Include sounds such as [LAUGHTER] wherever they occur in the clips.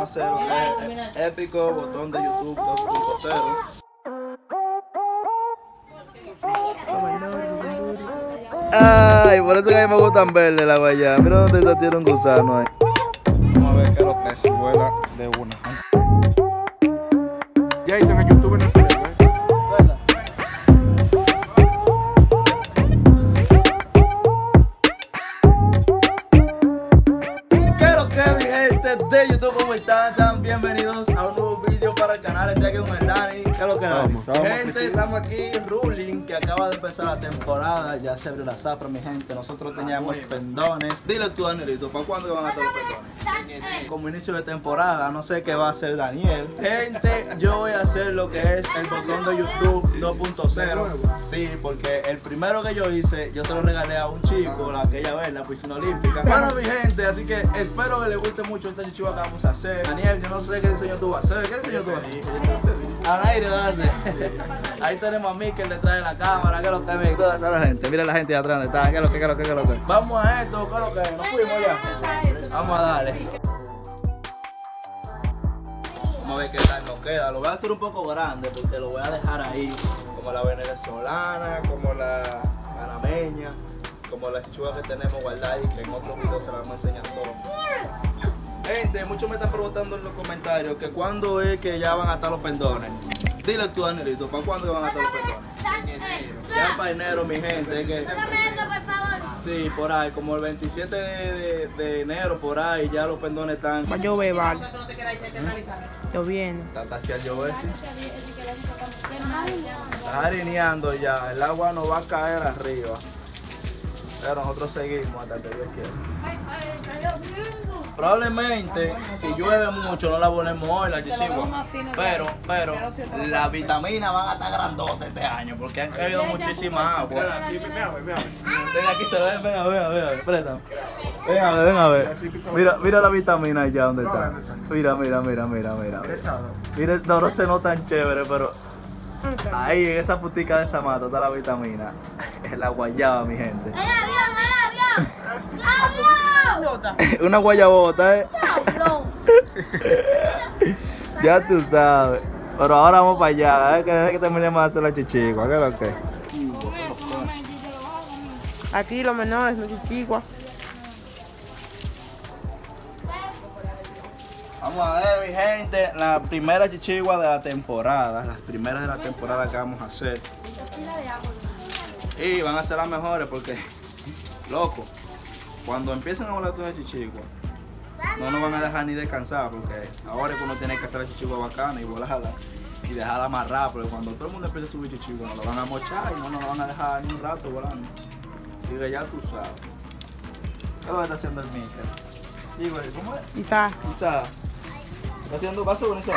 vamos a hacer lo que es épico botón de YouTube 2.0. Ay, por eso que a mí me gustan verle la guayaba. Mira dónde está, tiene un gusano ahí. Vamos a ver qué es lo que vuela de una. Ya ahí están en de YouTube? ¿Cómo están? Sean bienvenidos a un nuevo vídeo para el canal. Estoy aquí con el Dani. ¿Qué es lo que Dani? Vamos. Gente, estamos aquí ruling, que acaba de empezar la temporada. Ya se abrió la zafra, mi gente. Nosotros teníamos pendones. Dile tú, Danielito, ¿para cuándo van a estar los pendones? Como inicio de temporada, no sé qué va a hacer Daniel. Gente, yo voy a hacer lo que es el botón de YouTube 2.0. Sí, porque el primero que yo hice, yo se lo regalé a un chico, la aquella vez, la piscina olímpica. Bueno, mi gente, así que espero que les guste mucho este que vamos a hacer. Daniel, yo no sé qué diseño tú vas a hacer. ¿Qué diseño tú vas a hacer? Al aire lo hace. Ahí tenemos a Mikel detrás de la cámara. ¿Qué es lo que es, Toda esa gente. Mira la gente de atrás donde está. ¿Qué es lo que, qué es lo que, qué es lo que? Vamos a esto, ¿qué es lo que es? Nos fuimos ya. Vamos a darle. Vamos a ver qué tal nos queda. Lo voy a hacer un poco grande porque lo voy a dejar ahí. Como la venezolana, como la panameña, como la chichuga que tenemos guardada y que en otros videos se la vamos a enseñar todo. Gente, muchos me están preguntando en los comentarios que cuándo es que ya van a estar los pendones. Dile tú, Danielito, ¿para cuándo van a estar los pendones? Ya para enero, mi gente. es que- Sí, por ahí, como el 27 de, de- de enero, por ahí, ya los pendones están. Va a llover, vale. Lloviendo. Está casi llover, sí. Está harineando ya, el agua nos va a caer arriba. Pero nosotros seguimos hasta que Dios quiera. Probablemente, si llueve mucho, no la ponemos hoy, la chichigua. Pero, pero, las vitaminas van a estar grandotas este año porque han caído muchísima agua. Desde aquí se ve, ven a ver, a ver, préstame. Ven a ver, ven a ver. Mira, mira la vitamina allá donde está. Mira, mira, mira, mira, mira. Mira, no, no se no tan chévere, pero ahí en esa putica de esa mata está la vitamina. [LAUGHS] Es la guayaba, mi gente. Una guayabota, eh. [LAUGHS] ya tú sabes. Pero ahora vamos para allá, ¿eh? que, que terminemos de hacer la chichigua, ¿qué es lo que? Aquí los menores, los chichiguas. Vamos a ver, mi gente, la primera chichigua de la temporada, las primeras de la temporada que vamos a hacer. Y van a ser las mejores porque, loco, cuando empiecen a volar todas las chichiguas, no nos van a dejar ni descansar porque ahora es que uno tiene que hacer la chichigua bacana y volarla y dejarla amarrada, porque cuando todo el mundo empiece a subir chichigua nos lo van a mochar y no nos van a dejar ni un rato volando. Que ya tú sabes. ¿Qué lo está haciendo el Mister? Digo, ¿cómo es? Quizás. Quizá. ¿Está haciendo vaso con eso?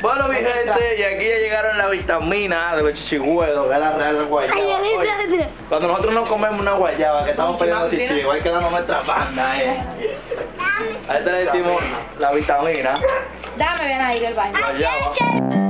Bueno, mi gente, y aquí ya llegaron las vitaminas de los chichigüedos, de la real guayaba. Oye, cuando nosotros nos comemos una guayaba, que estamos peleando chichigüe, hay que darnos nuestra banda, eh. Ahí te decimos la vitamina, Dame, ven ahí el baño. guayaba.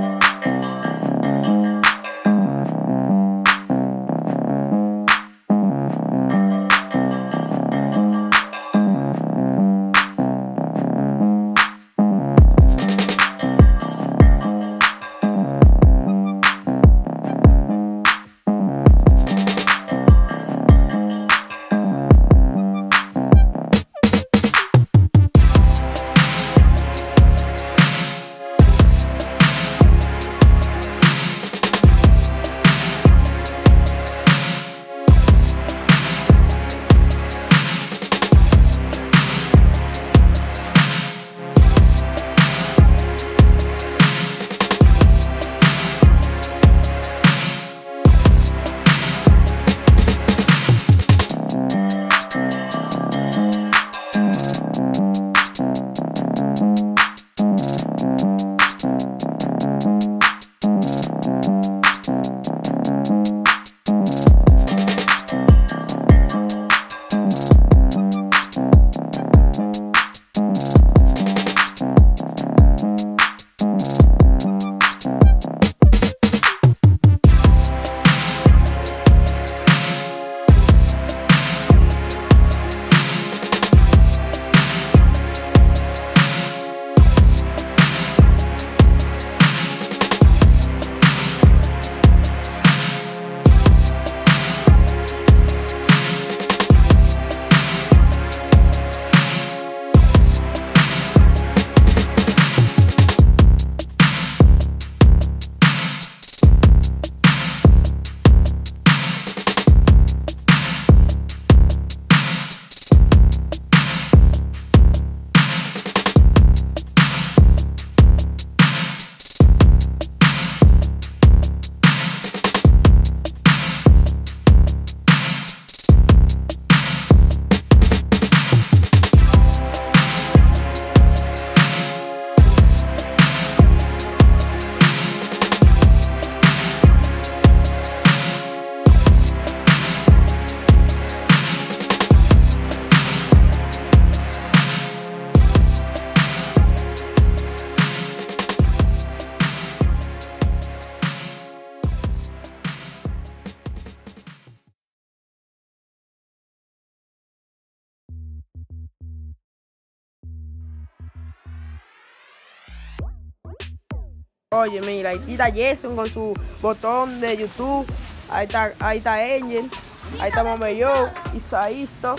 Oye, mira, ahí está Jason con su botón de YouTube. Ahí está, ahí está Angel. Ahí está Mameyo, Isaisto.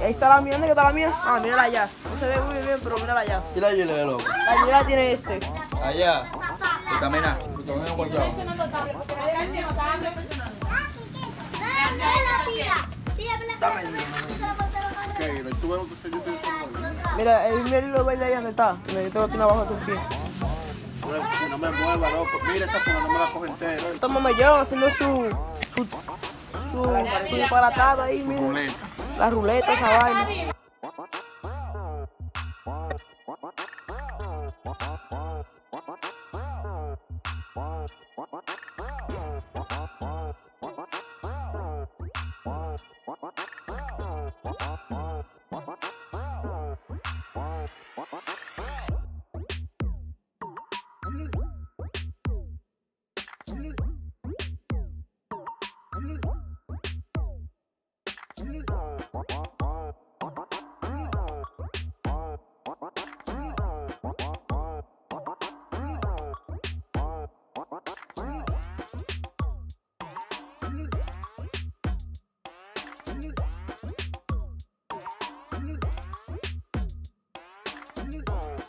Y ahí está la mía, ¿dónde que está la mía? Ah, mira la Jazz. No se ve muy bien, pero mira la Jazz. Y la Gile, loco. La Gila tiene este. Allá. Vitamina. Vitamina guayaba. Mira, el mira lo baila ahí donde está. Yo tengo aquí abajo de tu pie. No me mueva, loco. Mira porque no me la coge entera. Está Mameyo haciendo su. su. su, su disparatado ahí, mira. Ruleta. La ruleta, esa vaina.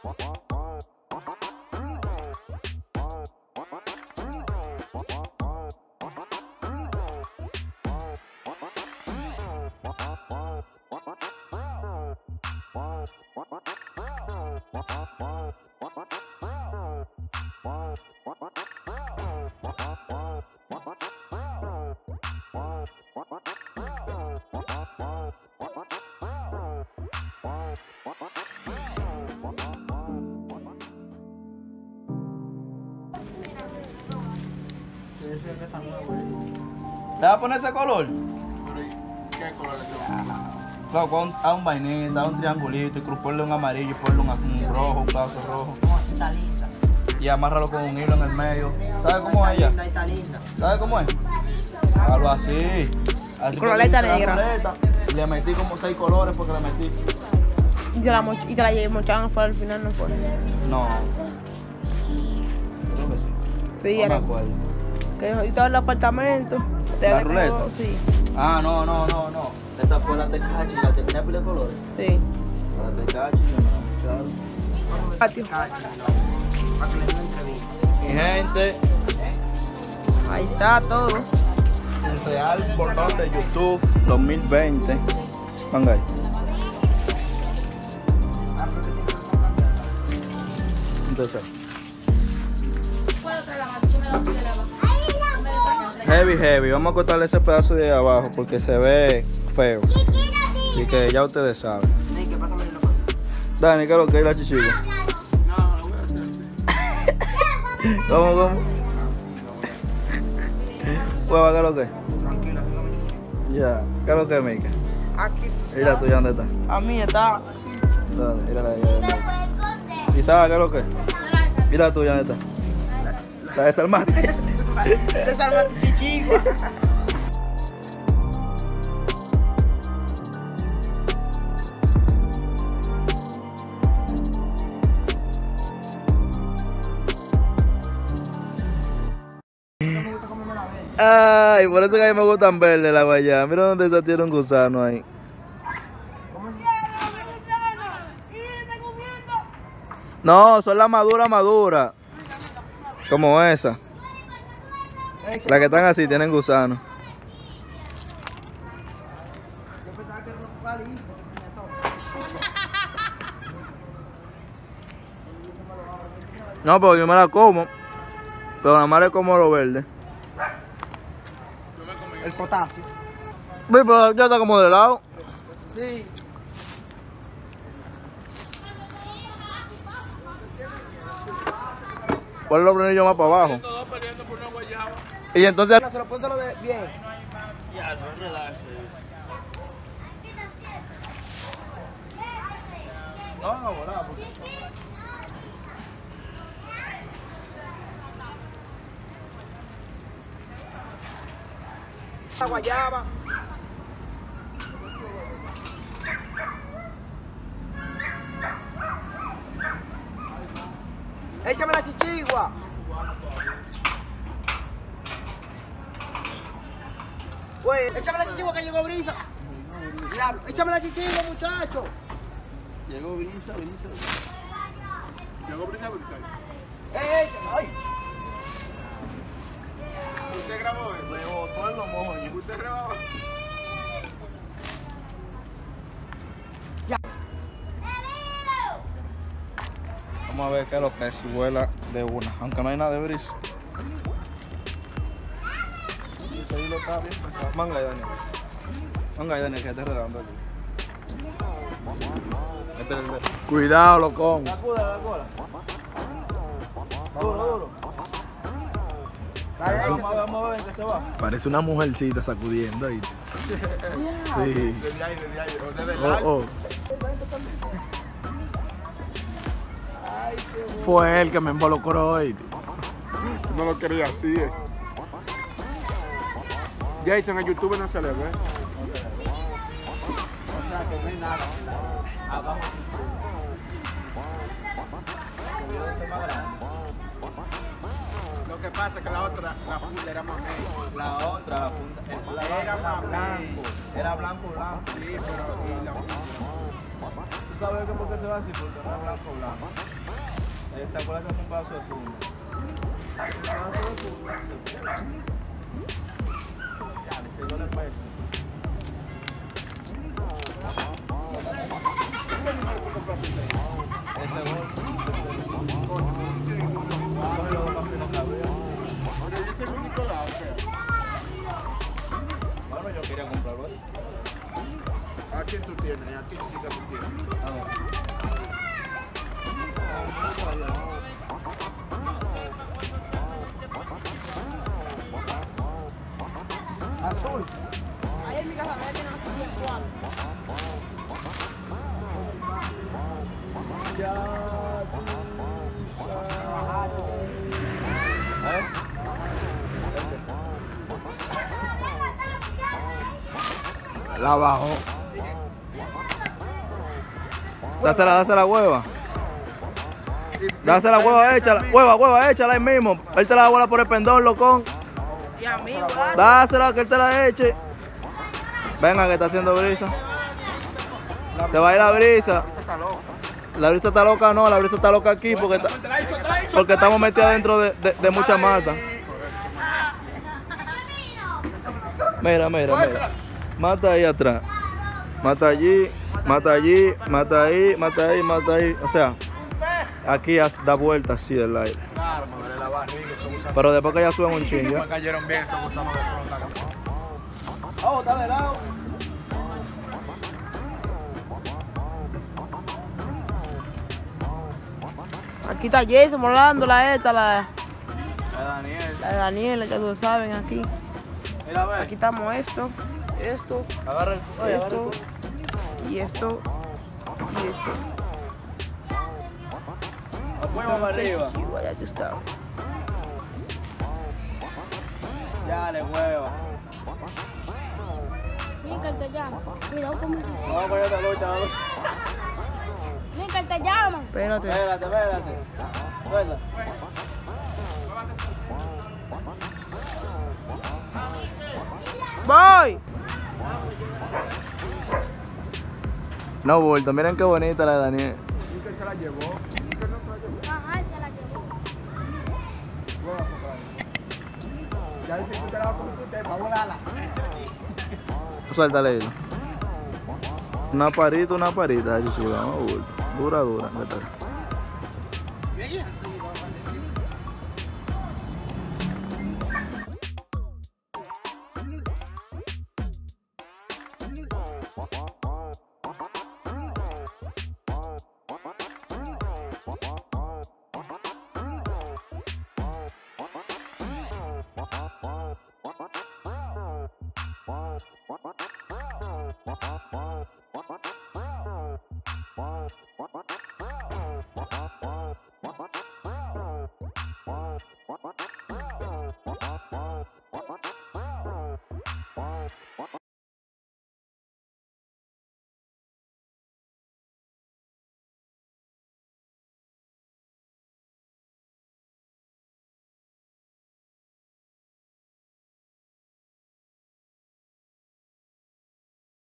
Wow. ¿Le vas a poner ese color? ¿Qué color es ese? Claro, con a un vainita, a un triangulito, y cruz- ponle un amarillo, ponle un, un rojo, un pedazo rojo. Y amárralo con un hilo en el medio. ¿Sabes cómo es ella? ¿Sabes cómo es? Algo así. así la negra. ruleta, y Le metí como seis colores porque le metí. Y te la, moch- y te la lle- mochaban afuera al final, no fue. No. Creo que sí. Sí, no me acuerdo. Que ahorita el apartamento. te ¿La ruleta? Sí, Ah, no, no, no, no. Esa fue la tecachi, la que tenía pila de colores. sí. La tecachi, me la mocharon. Patio. Mi gente, Ahí está todo. el real botón de YouTube 2020. Venga ahí. Entonces, heavy, heavy. Vamos a cortarle ese pedazo de abajo porque se ve feo. Así que ya ustedes saben. Dani, ¿qué es lo que es la chichiga? No, lo voy a hacer así. ¿Cómo, cómo? Hueva, ¿qué es lo que es? Tranquila, no Ya, ¿qué es lo que es, Mica? Aquí. ¿Y la tuya dónde está? A mí está. ¿Dónde? Mira la de. ¿Y sabes qué es lo que es? ¿Y la tuya dónde está? La chichigua. Ay, por eso que a mí me gustan verle la guayaba. Mira dónde se tiene un gusano ahí. No, son las maduras maduras. Como esa. Las que están así tienen gusano. No, pero yo me la como. Pero nada más le como lo verde. El potasio. Ve, pero ya está como de lado. Sí. ¿Cuál es bronillos más para abajo? Y entonces. Se lo pongo lo de bien. No, no, volá, porque- La guayaba. Échame la chichigua. Güey, Échame la chichigua que llegó brisa. Diablo, échame la chichigua, muchacho. Llegó brisa, brisa. Llegó Brisa Brisa. Eh, échame, ay. ¿Usted grabó eso? Me botó en los mojos. ¿Usted grabó? Vamos a ver qué es lo que es si vuela de una, aunque no hay nada de brisa. Ese hilo está bien. Manga ahí, Daniel. Manga ahí, Daniel, que esté redando aquí. Este Cuidado, locón. La cola, la cola. Duro, duro. Dale, Vamos a ver, qué se va. Parece una mujercita sacudiendo ahí. Sí. Desde ahí, desde ahí. Fue él que me involucró hoy. No lo quería así. eh. Jason en YouTube no se le ve. Lo que pasa es que la otra, la funda era más. La otra, la la Era más blanco. Era blanco, blanco. Sí, pero y la ¿Tú sabes que por qué se va así? Porque no es blanco, blanco. Eh, ¿Se acuerdan que fue un pedazo de funda? Un pedazo de funda. ¿A quién tú tienes? ¿A tú tienes? A ver. Ahí en mi casa me tienen así virtual. ¿Eh? La bajó. Dásela, dásela la hueva. Dásela la hueva, échala. Hueva, hueva, échala ahí mismo. Él te la bola por el pendón, locón. Y a mí. Dásela, que él te la eche. Venga, que está haciendo brisa. Se va a ir la brisa. La brisa está loca, no, la brisa está loca aquí porque, está- porque estamos metidos dentro de, de, de mucha mata. Mira, mira, mira. Mata ahí atrás. Mata allí, mata allí, mata ahí, mata ahí, mata ahí. O sea, aquí da vuelta así el aire. Claro, me duele la barriga, esos gusanos. Pero después que ya suben un chingo. Me cayeron bien esos gusanos de fronta. Oh, está de lado. Aquí está Jason volando, la esta, la, Daniel. la de Daniela, ya lo saben aquí. Mira, ve. Aquí estamos esto, esto, Agarra el. Oye, agarra esto, el. y esto, y esto. Apoyo para arriba. Tú sabes. Ya le hueva. Mica, te llaman. Cuidado con mi Vamos a poner esta lucha, vamos. Mica, te llaman. Espérate. Espérate, espérate. Suelta. ¡Voy! No bulto, miren qué bonita la de Daniel. se la llevó. Suéltale. Una parita, una parita. Dura, dura. Bro.